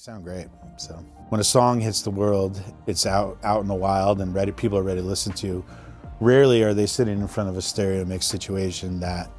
sound great. So when a song hits the world, it's out out in the wild and ready. People are ready to listen to. Rarely are they sitting in front of a stereo mix situation that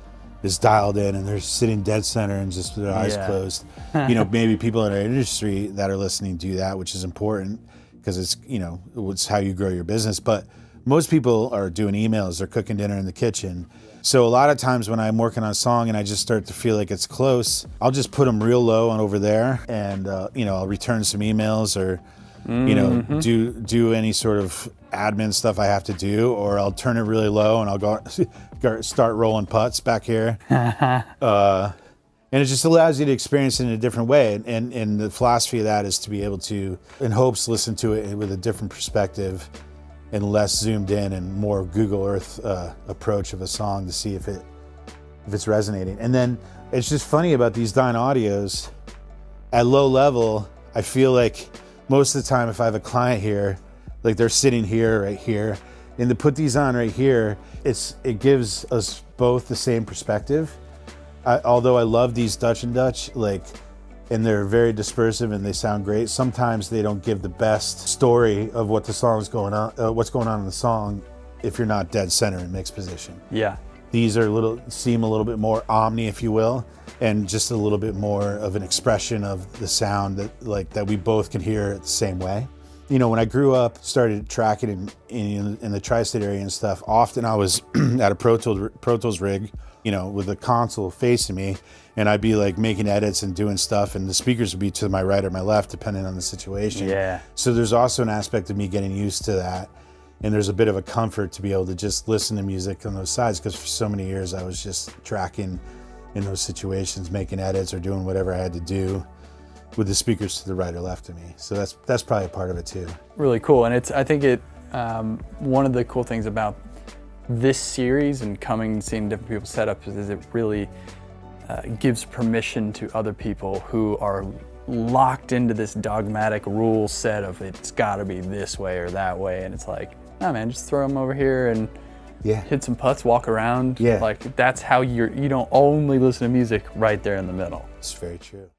is dialed in and they're sitting dead center and just with their eyes Yeah. closed. you know, maybe people in our industry that are listening do that, which is important because it's you know it's how you grow your business. But most people are doing emails, they're cooking dinner in the kitchen. So a lot of times when I'm working on a song and I just start to feel like it's close, I'll just put them real low on over there, and uh, you know I'll return some emails or you know do do any sort of admin stuff I have to do, or I'll turn it really low and I'll go start rolling putts back here. uh, and it just allows you to experience it in a different way. And, and, and the philosophy of that is to be able to, in hopes, listen to it with a different perspective and less zoomed in and more Google Earth uh, approach of a song to see if it if it's resonating. And then it's just funny about these Dynaudios. At low level, I feel like most of the time, if I have a client here, like they're sitting here, right here, and to put these on right here, it's it gives us both the same perspective. I, although I love these Dutch and Dutch, like, and they're very dispersive and they sound great. Sometimes they don't give the best story of what the song's going on, uh, what's going on in the song, if you're not dead center in mixed position. Yeah. These are a little seem a little bit more omni, if you will, and just a little bit more of an expression of the sound that like that we both can hear the same way. You know, when I grew up, started tracking in, in, in the tri-state area and stuff. Often I was at a Pro Tools, Pro Tools rig, you know, with the console facing me, and I'd be like making edits and doing stuff, and the speakers would be to my right or my left, depending on the situation. Yeah. So there's also an aspect of me getting used to that. And there's a bit of a comfort to be able to just listen to music on those sides because for so many years I was just tracking in those situations, making edits or doing whatever I had to do with the speakers to the right or left of me. So that's that's probably a part of it too. really cool and it's i think it um, one of the cool things about this series and coming and seeing different people's setups is it really uh, gives permission to other people who are locked into this dogmatic rule set of it's got to be this way or that way and it's like nah man just throw them over here and Yeah. hit some putts walk around Yeah. like that's how you're you don't only listen to music right there in the middle It's very true.